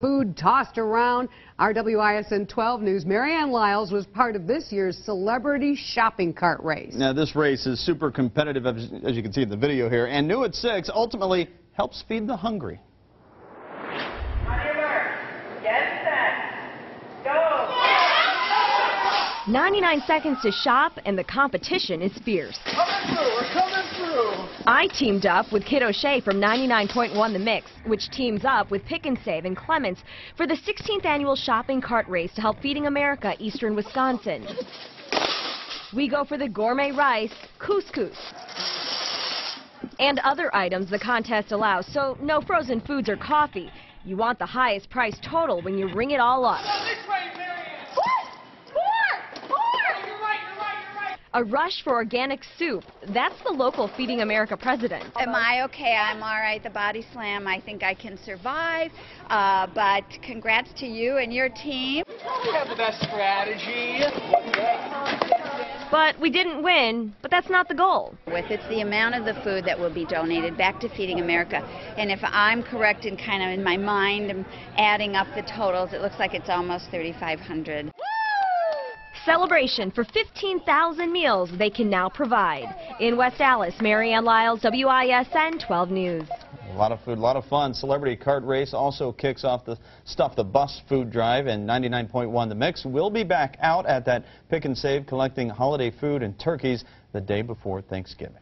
Food tossed around. Our WISN 12 News, Marianne Lyles was part of this year's celebrity shopping cart race. Now, this race is super competitive, as as you can see in the video here, and new at 6 ultimately helps feed the hungry. On your mark. Get set. Go. 99 seconds to shop, and the competition is fierce. Coming through. We're coming through. I teamed up with Kidd O'Shea from 99.1 The Mix, which teams up with Pick 'n Save and Klement's for the 16th annual shopping cart race to help Feeding America Eastern Wisconsin. We go for the gourmet rice, couscous, and other items the contest allows, so no frozen foods or coffee. You want the highest price total when you ring it all up. This way, Marianne. What? More. More. You're right. You're right. You're right. A rush for organic soup. That's the local Feeding America president. Am I okay? I'm all right. The body slam, I think I can survive. Uh, but congrats to you and your team. We have the best strategy. But we didn't win, but that's not the goal. With it's the amount of the food that will be donated back to Feeding America. And if I'm correct in kind of in my mind, I'm adding up the totals. It looks like it's almost 3,500. Celebration for 15,000 meals they can now provide. In West Allis, Marianne Lyles, WISN 12 News. A lot of food, a lot of fun. Celebrity cart race also kicks off the Stuff the Bus food drive, and 99.1 The Mix will be back out at that Pick 'n Save collecting holiday food and turkeys the day before Thanksgiving.